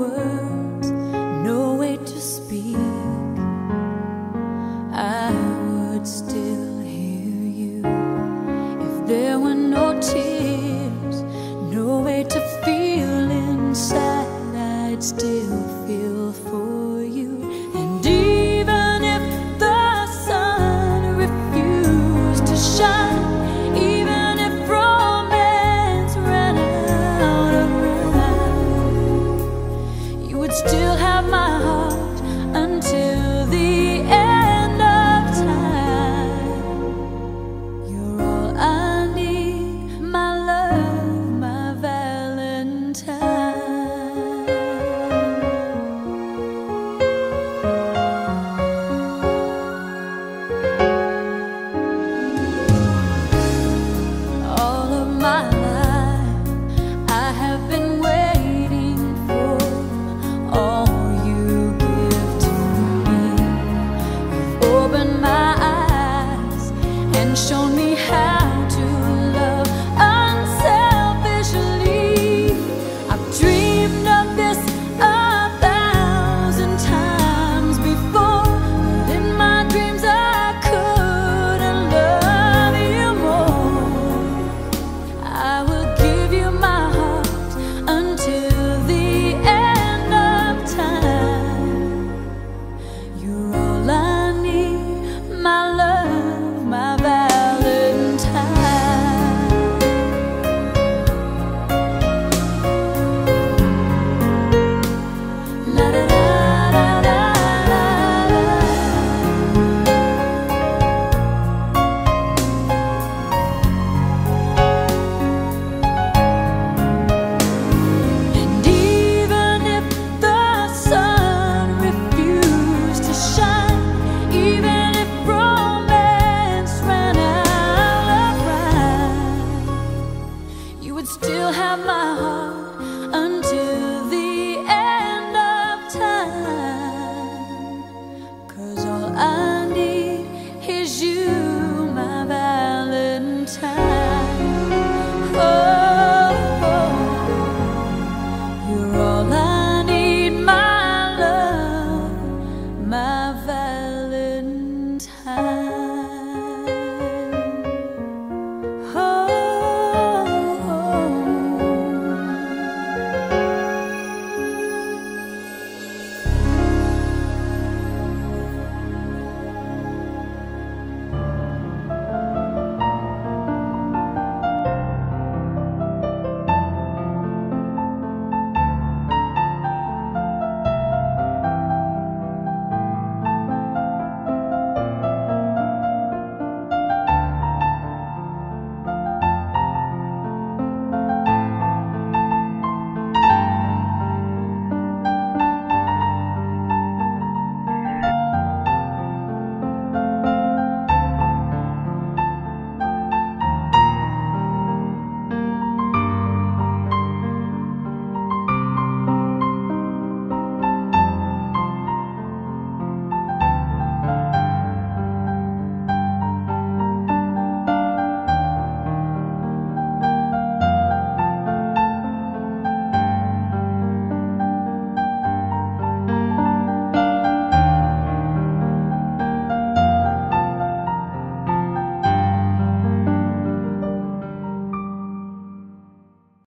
words, no way to speak, I would still hear you if there were no tears, no way to feel inside, I'd still feel full.